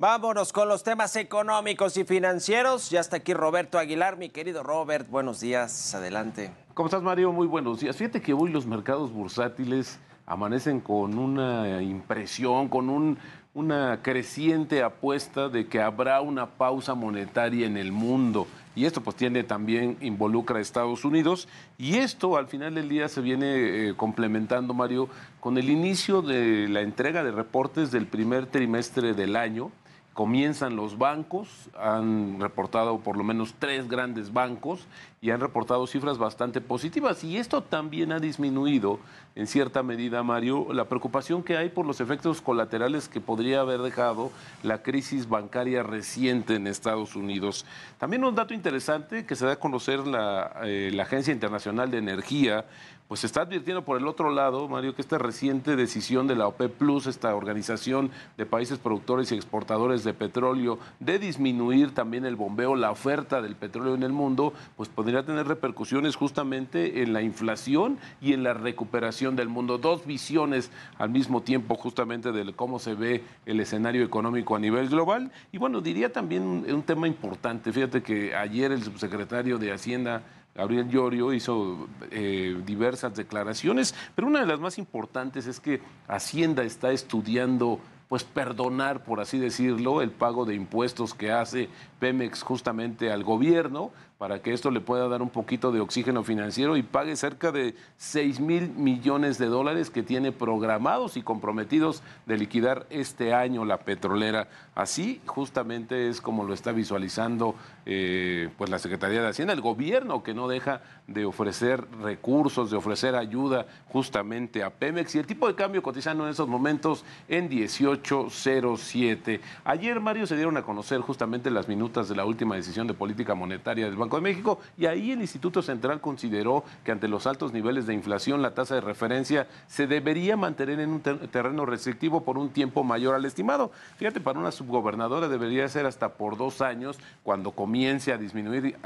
Vámonos con los temas económicos y financieros. Ya está aquí Roberto Aguilar, mi querido Robert. Buenos días, adelante. ¿Cómo estás, Mario? Muy buenos días. Fíjate que hoy los mercados bursátiles amanecen con una impresión, con un, una creciente apuesta de que habrá una pausa monetaria en el mundo. Y esto pues tiene también, involucra a Estados Unidos. Y esto al final del día se viene eh, complementando, Mario, con el inicio de la entrega de reportes del primer trimestre del año comienzan los bancos, han reportado por lo menos tres grandes bancos y han reportado cifras bastante positivas. Y esto también ha disminuido en cierta medida, Mario, la preocupación que hay por los efectos colaterales que podría haber dejado la crisis bancaria reciente en Estados Unidos. También un dato interesante que se da a conocer la, eh, la Agencia Internacional de Energía pues se está advirtiendo por el otro lado, Mario, que esta reciente decisión de la OPEP Plus, esta organización de países productores y exportadores de petróleo, de disminuir también el bombeo, la oferta del petróleo en el mundo, pues podría tener repercusiones justamente en la inflación y en la recuperación del mundo. Dos visiones al mismo tiempo justamente de cómo se ve el escenario económico a nivel global. Y bueno, diría también un, tema importante. Fíjate que ayer el subsecretario de Hacienda, Gabriel Llorio hizo eh, diversas declaraciones, pero una de las más importantes es que Hacienda está estudiando pues perdonar, por así decirlo, el pago de impuestos que hace Pemex justamente al gobierno para que esto le pueda dar un poquito de oxígeno financiero y pague cerca de 6 mil millones de dólares que tiene programados y comprometidos de liquidar este año la petrolera. Así justamente es como lo está visualizando eh, pues la Secretaría de Hacienda, el gobierno que no deja de ofrecer recursos, de ofrecer ayuda justamente a Pemex y el tipo de cambio cotizando en esos momentos en 18.07. Ayer, Mario, se dieron a conocer justamente las minutas de la última decisión de política monetaria del Banco de México y ahí el Instituto Central consideró que ante los altos niveles de inflación la tasa de referencia se debería mantener en un terreno restrictivo por un tiempo mayor al estimado. Fíjate, para una subgobernadora debería ser hasta por dos años cuando comience a disminuir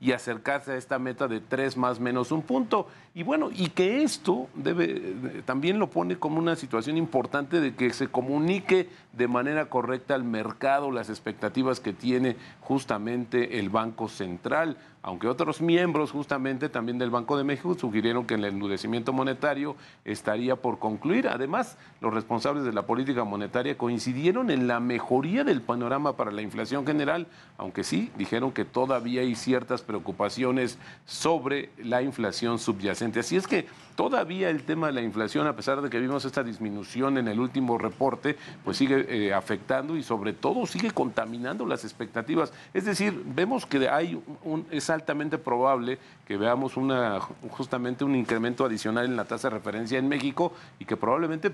y acercarse a esta meta de tres más menos un punto. Y bueno, y que esto debe, también lo pone como una situación importante de que se comunique de manera correcta al mercado las expectativas que tiene justamente el Banco Central aunque otros miembros justamente también del Banco de México sugirieron que el endurecimiento monetario estaría por concluir. Además, los responsables de la política monetaria coincidieron en la mejoría del panorama para la inflación general, aunque sí dijeron que todavía hay ciertas preocupaciones sobre la inflación subyacente. Así es que todavía el tema de la inflación, a pesar de que vimos esta disminución en el último reporte, pues sigue eh, afectando y sobre todo sigue contaminando las expectativas. Es decir, vemos que hay un, altamente probable que veamos justamente un incremento adicional en la tasa de referencia en México y que probablemente eh,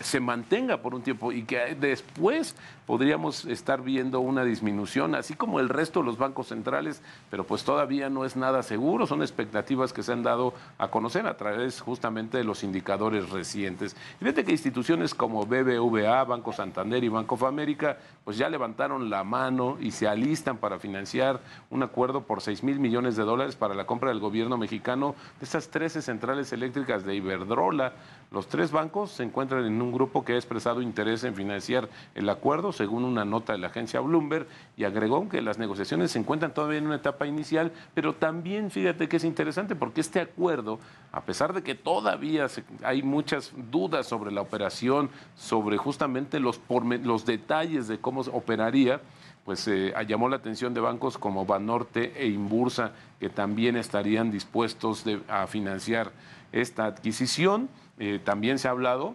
se mantenga por un tiempo y que después podríamos estar viendo una disminución, así como el resto de los bancos centrales, pero pues todavía no es nada seguro, son expectativas que se han dado a conocer a través justamente de los indicadores recientes. Fíjate que instituciones como BBVA, Banco Santander y Banco of America, pues ya levantaron la mano y se alistan para financiar un acuerdo por 6 mil millones de dólares para la compra del gobierno mexicano de estas 13 centrales eléctricas de Iberdrola. Los tres bancos se encuentran en un grupo que ha expresado interés en financiar el acuerdo, según una nota de la agencia Bloomberg, y agregó que las negociaciones se encuentran todavía en una etapa inicial, pero también fíjate que es interesante porque este acuerdo, a pesar de que todavía hay muchas dudas sobre la operación, sobre justamente los, los detalles de cómo operaría, pues eh, llamó la atención de bancos como Banorte e Inbursa, que también estarían dispuestos a financiar esta adquisición. Eh, también se ha hablado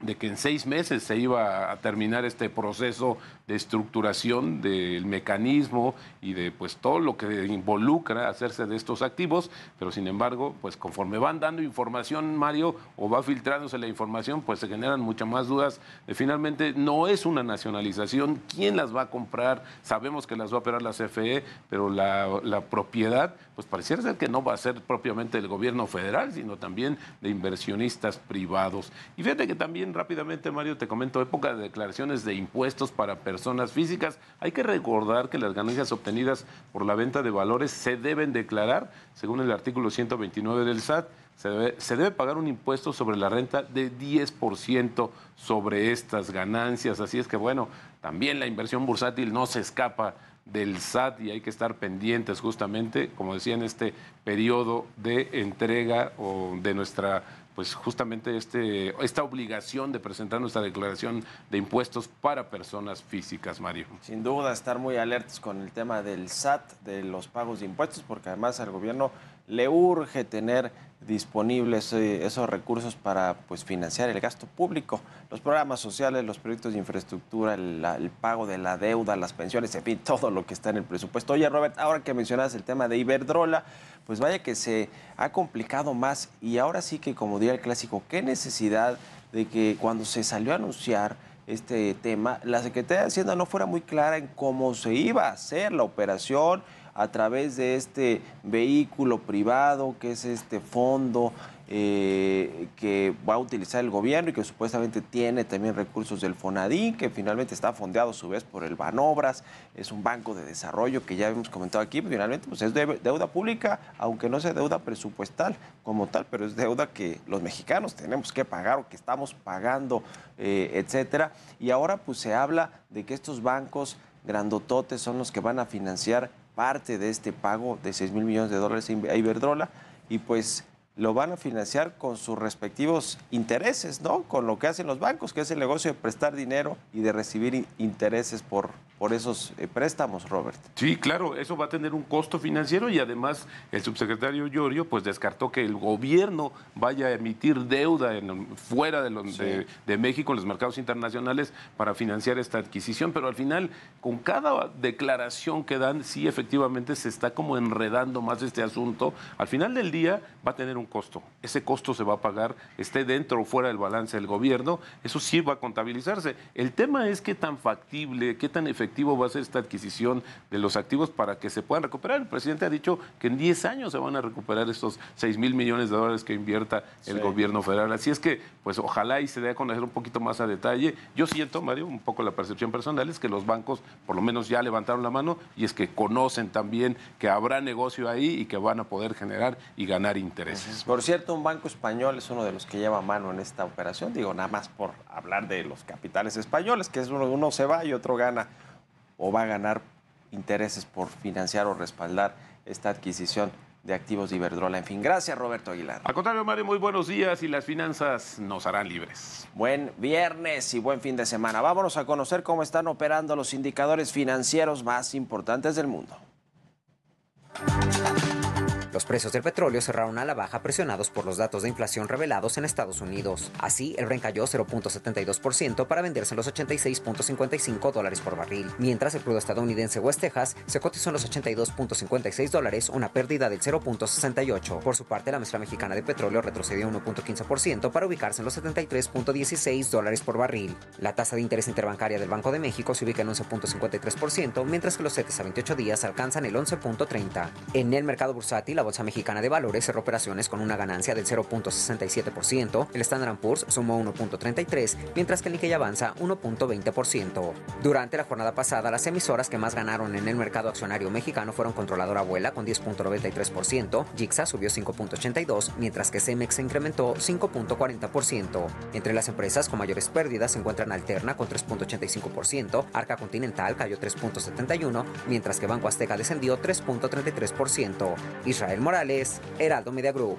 de que en seis meses se iba a terminar este proceso de estructuración del mecanismo y de pues todo lo que involucra hacerse de estos activos, pero sin embargo, pues conforme van dando información, Mario, o va filtrándose la información, pues se generan muchas más dudas. finalmente, no es una nacionalización, ¿quién las va a comprar? Sabemos que las va a operar la CFE, pero la, la propiedad, pues pareciera ser que no va a ser propiamente del gobierno federal, sino también de inversionistas privados. Y fíjate que también rápidamente, Mario, te comento, época de declaraciones de impuestos para personas físicas. Hay que recordar que las ganancias obtenidas por la venta de valores se deben declarar, según el artículo 129 del SAT. Se debe, se debe, pagar un impuesto sobre la renta de 10% sobre estas ganancias. Así es que, bueno, también la inversión bursátil no se escapa del SAT y hay que estar pendientes justamente, como decía, en este periodo de entrega o de nuestra pues justamente este, esta obligación de presentar nuestra declaración de impuestos para personas físicas, Mario. Sin duda, estar muy alertos con el tema del SAT, de los pagos de impuestos, porque además al gobierno le urge tener disponibles eh, esos recursos para pues, financiar el gasto público, los programas sociales, los proyectos de infraestructura, el, pago de la deuda, las pensiones, en fin, todo lo que está en el presupuesto. Oye, Robert, ahora que mencionas el tema de Iberdrola, pues vaya que se ha complicado más y ahora sí que, como diría el clásico, qué necesidad de que cuando se salió a anunciar este tema, la Secretaría de Hacienda no fuera muy clara en cómo se iba a hacer la operación a través de este vehículo privado, que es este fondo eh, que va a utilizar el gobierno y que supuestamente tiene también recursos del FONADIN, que finalmente está fondeado a su vez por el Banobras, es un banco de desarrollo que ya hemos comentado aquí, pero finalmente pues es deuda pública, aunque no sea deuda presupuestal como tal, pero es deuda que los mexicanos tenemos que pagar o que estamos pagando, eh, etcétera. Y ahora pues se habla de que estos bancos grandototes son los que van a financiar parte de este pago de 6 mil millones de dólares a Iberdrola y pues lo van a financiar con sus respectivos intereses, ¿no? Con lo que hacen los bancos, que es el negocio de prestar dinero y de recibir intereses por, por esos eh, préstamos, Robert. Sí, claro, eso va a tener un costo financiero y además el subsecretario Llorio pues descartó que el gobierno vaya a emitir deuda en, fuera de, los, sí. de, de, México en los mercados internacionales para financiar esta adquisición, pero al final con cada declaración que dan, sí efectivamente se está como enredando más este asunto. Al final del día va a tener un costo. Ese costo se va a pagar, esté dentro o fuera del balance del gobierno, eso sí va a contabilizarse. El tema es qué tan factible, qué tan efectivo va a ser esta adquisición de los activos para que se puedan recuperar. El presidente ha dicho que en 10 años se van a recuperar estos 6 mil millones de dólares que invierta el sí. gobierno federal. Así es que, pues ojalá y se dé a conocer un poquito más a detalle. Yo siento, Mario, un poco la percepción personal es que los bancos por lo menos ya levantaron la mano y es que conocen también que habrá negocio ahí y que van a poder generar y ganar intereses. Por cierto, un banco español es uno de los que lleva mano en esta operación. Digo, nada más por hablar de los capitales españoles, que es uno, uno se va y otro gana o va a ganar intereses por financiar o respaldar esta adquisición de activos de Iberdrola. En fin, gracias Roberto Aguilar. Al contrario, Mario, muy buenos días y las finanzas nos harán libres. Buen viernes y buen fin de semana. Vámonos a conocer cómo están operando los indicadores financieros más importantes del mundo. Los precios del petróleo cerraron a la baja presionados por los datos de inflación revelados en Estados Unidos. Así, el Brent cayó 0.72% para venderse en los 86.55 dólares por barril, mientras el crudo estadounidense West Texas se cotizó en los 82.56 dólares, una pérdida del 0.68. Por su parte, la mezcla mexicana de petróleo retrocedió 1.15% para ubicarse en los 73.16 dólares por barril. La tasa de interés interbancaria del Banco de México se ubica en 11.53%, mientras que los CETES a 28 días alcanzan el 11.30. En el mercado bursátil, la Bolsa Mexicana de Valores cerró operaciones con una ganancia del 0.67%, el Standard Poor's sumó 1.33%, mientras que el Nikkei avanza 1.20%. Durante la jornada pasada, las emisoras que más ganaron en el mercado accionario mexicano fueron Controladora Abuela con 10.93%, Jixa subió 5.82%, mientras que Cemex se incrementó 5.40%. Entre las empresas con mayores pérdidas se encuentran Alterna con 3.85%, Arca Continental cayó 3.71%, mientras que Banco Azteca descendió 3.33%. Israel Morales, Heraldo Media Group.